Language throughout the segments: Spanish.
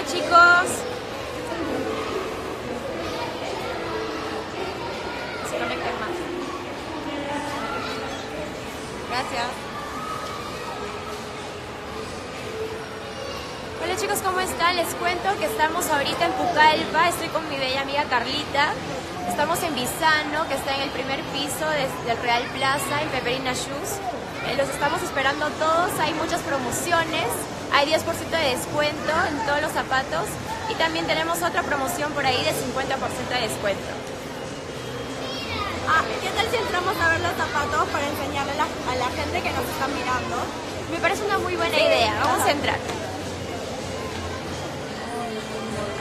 Hola chicos. Se más. Gracias. Hola chicos, ¿cómo están? Les cuento que estamos ahorita en Pucallpa, estoy con mi bella amiga Carlita. Estamos en Bisano, que está en el primer piso del Real Plaza, en Peperina Shoes. Eh, los estamos esperando todos, hay muchas promociones, hay 10% de descuento en todos los zapatos y también tenemos otra promoción por ahí de 50% de descuento. Ah, ¿qué tal si entramos a ver los zapatos para enseñarle a la, a la gente que nos está mirando? Me parece una muy buena idea, vamos a entrar.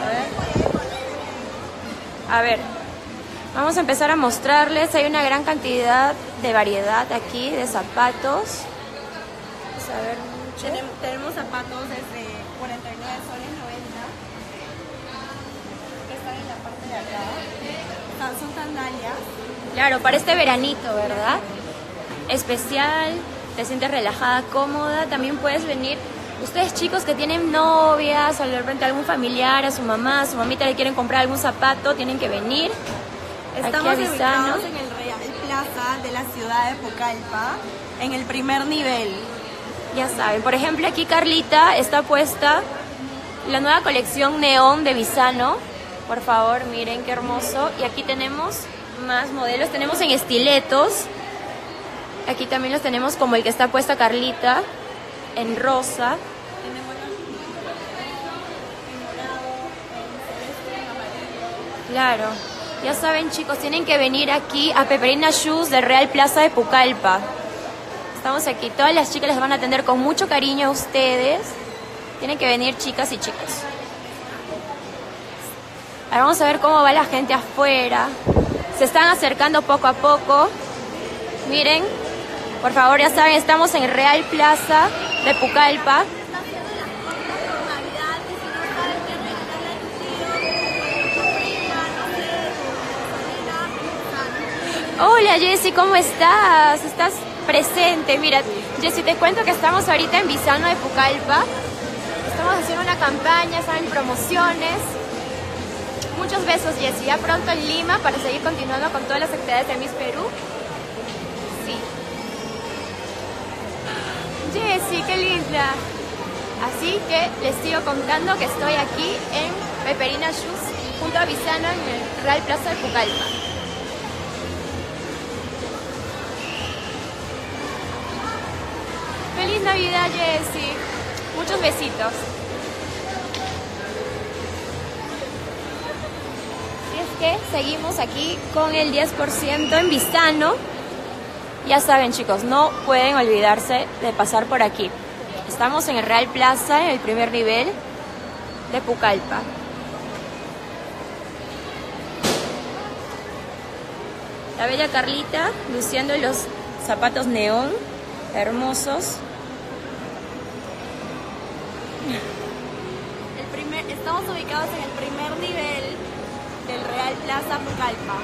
A ver. A ver, vamos a empezar a mostrarles. Hay una gran cantidad de variedad aquí de zapatos. Vamos a ver. Tenemos, tenemos zapatos desde 49 soles 90 que están en la parte de acá. Son sandalias. Claro, para este veranito, ¿verdad? Especial, te sientes relajada, cómoda. También puedes venir. Ustedes chicos que tienen novias o de repente algún familiar, a su mamá, a su mamita le quieren comprar algún zapato, tienen que venir. Estamos aquí ubicados en el Real Plaza de la ciudad de Pucallpa, en el primer nivel. Ya saben, por ejemplo aquí Carlita está puesta la nueva colección neón de Visano. Por favor, miren qué hermoso. Y aquí tenemos más modelos. Tenemos en estiletos. Aquí también los tenemos como el que está puesta Carlita, en rosa. Claro. Ya saben chicos, tienen que venir aquí a Peperina Shoes del Real Plaza de Pucallpa. Estamos aquí, todas las chicas les van a atender con mucho cariño a ustedes. Tienen que venir chicas y chicos. Ahora vamos a ver cómo va la gente afuera. Se están acercando poco a poco. Miren, por favor, ya saben, estamos en Real Plaza de Pucallpa. Hola Jessy, ¿cómo estás? Estás presente. Mira, Jessy, te cuento que estamos ahorita en Visano de Pucallpa. Estamos haciendo una campaña, saben, promociones. Muchos besos, Jessy. Ya pronto en Lima para seguir continuando con todas las actividades de Miss Perú. Sí. Jessy, qué linda. Así que les sigo contando que estoy aquí en Peperina Shoes junto a Visano en el Real Plaza de Pucallpa. Feliz Navidad, Jessy. Muchos besitos. Y es que seguimos aquí con el 10% en Vistano. Ya saben, chicos, no pueden olvidarse de pasar por aquí. Estamos en el Real Plaza, en el primer nivel de Pucallpa. La bella Carlita luciendo los zapatos neón hermosos. Estamos ubicados en el primer nivel del Real Plaza Pucallpa.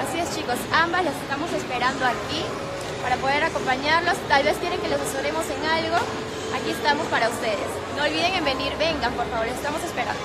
Así es chicos, ambas las estamos esperando aquí para poder acompañarlos. Tal vez quieren que los asesoremos en algo. Aquí estamos para ustedes. No olviden en venir, vengan por favor, les estamos esperando.